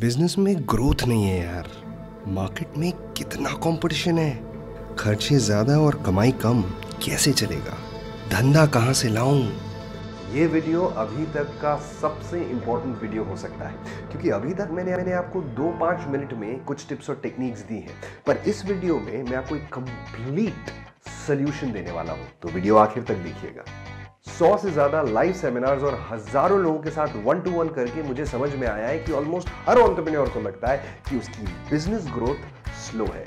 Business में growth नहीं है यार। मार्केट में कितना कंपटीशन है। खर्चे ज़्यादा और कमाई कम, कैसे चलेगा? धंधा कहाँ से लाऊं? ये वीडियो अभी तक का सबसे इंपॉर्टेंट वीडियो हो सकता है, क्योंकि अभी तक मैंने मैंने आपको दो पाँच मिनट में कुछ टिप्स और टेक्निक्स दी हैं। पर इस वीडियो में मैं आपको एक कंप्लीट सोल्यूशन देने वाला हूँ। तो वीडियो आखिर तक देखिएगा। सौ से ज़्यादा लाइव सेमिनार्स और हज़ारों लोगों के साथ वन टू वन करके मुझे समझ में आया है कि ऑलमोस्ट हर ऑन्टरप्रेन्योर को लगता है कि उसकी बिज़नेस ग्रोथ स्लो है।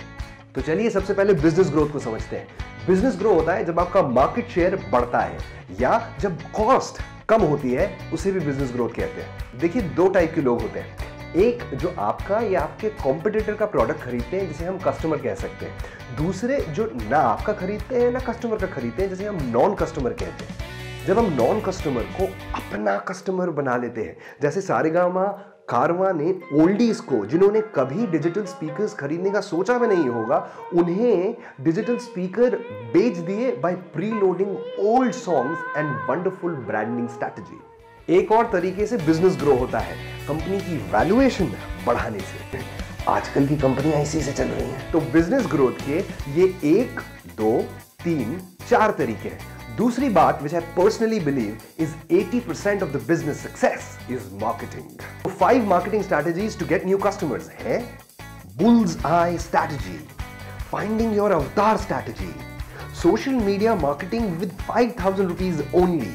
तो चलिए सबसे पहले बिज़नेस ग्रोथ को समझते हैं। बिज़नेस ग्रो होता है जब आपका मार्केट शेयर बढ़ता है या जब कॉस्ट कम होती है, उसे भी बिज़नेस ग्रोथ कहते हैं। देखिए दो टाइप के लोग होते हैं। एक जो आपका या आपके कॉम्पिटिटर का प्रोडक्ट खरीदते हैं, जिसे हम कस्टमर कह सकते हैं। दूसरे जो ना आपका खरीदते हैं, ना कस्टमर का खरीदते हैं, जिसे हम नॉन कस्टमर कहते हैं। जब हम नॉन कस्टमर को अपना कस्टमर बना लेते हैं, जैसे सारेगामा कारवा ने ओल्डीज को, जिन्होंने कभी डिजिटल स्पीकर्स खरीदने का सोचा भी नहीं होगा, उन्हें डिजिटल स्पीकर बेच दिए by preloading old songs and wonderful branding strategy एक और तरीके से बिज़नेस ग्रो होता है कंपनी की वैल्यूएशन बढ़ाने से। आजकल की कंपनियाँ इसी से चल रही हैं। तो बिज़नेस ग्रोथ के ये एक, दो, तीन, चार तरीके हैं। दूसरी बात which I personally believe is 80% of the business success is marketing five marketing strategies to get new customers है. Bull's eye strategy finding your avatar strategy social media marketing with 5000 rupees only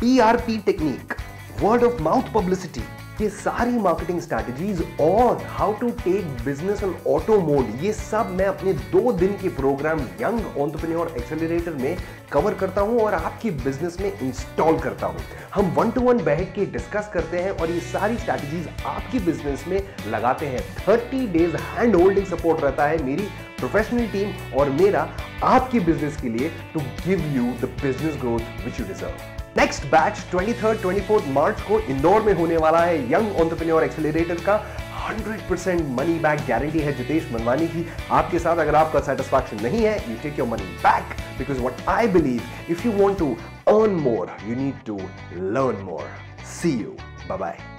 PRP technique word of mouth publicity ये सारी marketing strategies और how to take business on auto mode ये सब मैं अपने दो दिन के प्रोग्राम यंग ऑन्टरप्रेन्योर एक्सेलरेटर में कवर करता हूँ और आपकी बिज़नेस में इंस्टॉल करता हूँ। हम वन टू वन बैठ के डिस्कस करते हैं और ये सारी स्ट्रैटेजीज आपकी बिज़नेस में लगाते हैं। 30 डेज़ हैंड होल्डिंग सपोर्ट रहता है मेरी प्रोफेशनल टीम और मेरा आपकी बिज़नेस के लिए to give you the business growth which you deserve next batch 23rd 24th March को इंदौर में होने वाला है यंग ऑन्टरप्रेन्योर एक्सेलरेटर का 100% मनी बैक गारंटी है जितेश मनवानी की। आपके साथ अगर आपका सेटिस्फैक्शन नहीं है you take your money back because what I believe if you want to earn more you need to learn more see you bye bye